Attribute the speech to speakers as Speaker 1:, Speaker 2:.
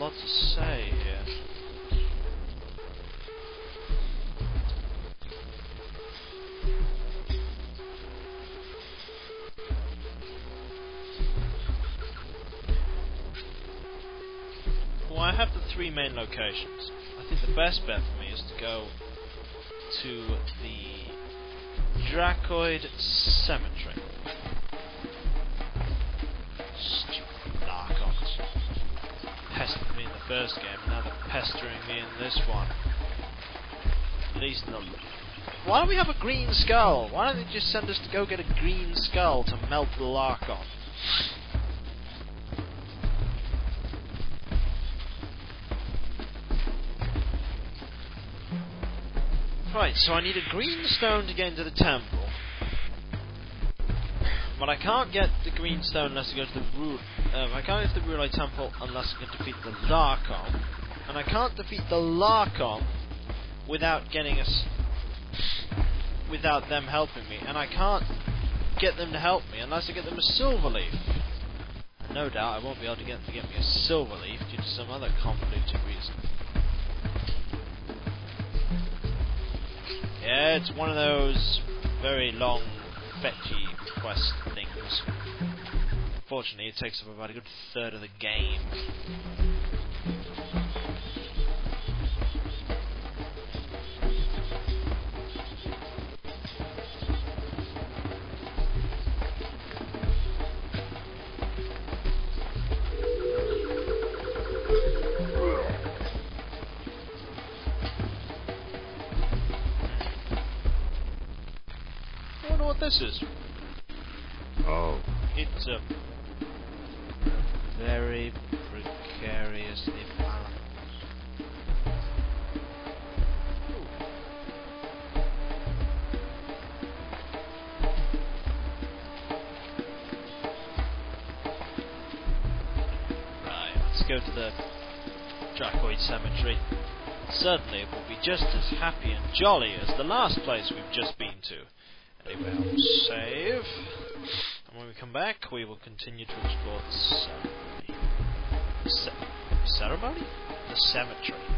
Speaker 1: lot to say here. Well, I have the three main locations. I think the best bet for me is to go to the Dracoid Cemetery. Stupid Larkons. Pestered me in the first game, now they're pestering me in this one. At least. Why don't we have a green skull? Why don't they just send us to go get a green skull to melt the Larkon? Right, so I need a green stone to get into the temple. But I can't get the green stone unless I go to the Ru- um, I can't get the Ruloi Temple unless I can defeat the Larkon. And I can't defeat the Larkon without getting us without them helping me. And I can't get them to help me unless I get them a silver leaf. No doubt I won't be able to get them to get me a silver leaf due to some other convoluted reason. Yeah, it's one of those very long, fetchy quest things. Fortunately, it takes up about a good third of the game. Wonder what this is.
Speaker 2: Oh,
Speaker 1: It's a very precariously balanced. Right, let's go to the Dracoid Cemetery. Certainly it will be just as happy and jolly as the last place we've just been to. Anyway, I'll save. And when we come back, we will continue to explore the ceremony. Ce- ceremony? The cemetery.